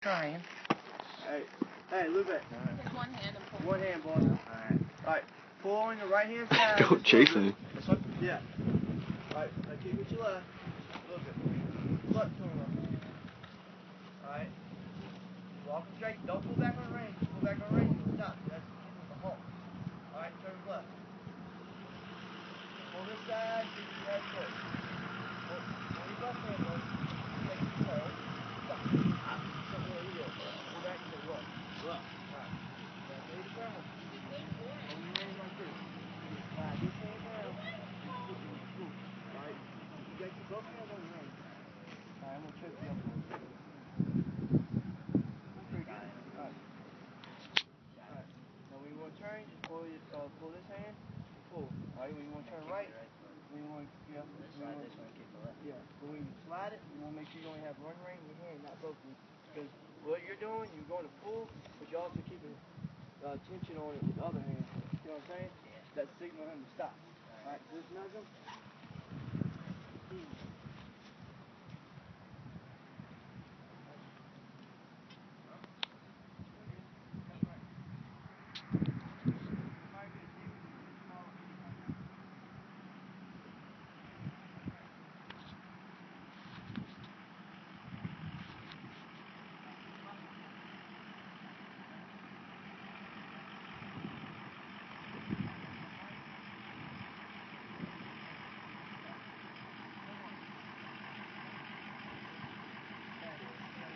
Trying. Hey, hey, look at Take one hand and pull. one hand, boy. Alright. Alright, pull on your right hand side. Go This chasing one. him. This one? Yeah. Alright, now keep with your left. Look at Look to him. Alright. Walk straight. Don't pull back on the rein. Pull back on the rein. Stop. That's the halt. Alright, turn left. Pull this side. Get your right foot. What you're doing, you're going to pull, but uh, tension on it with the other hand. You know what I'm saying? That's signaling him to stop. Alright, just nudge him.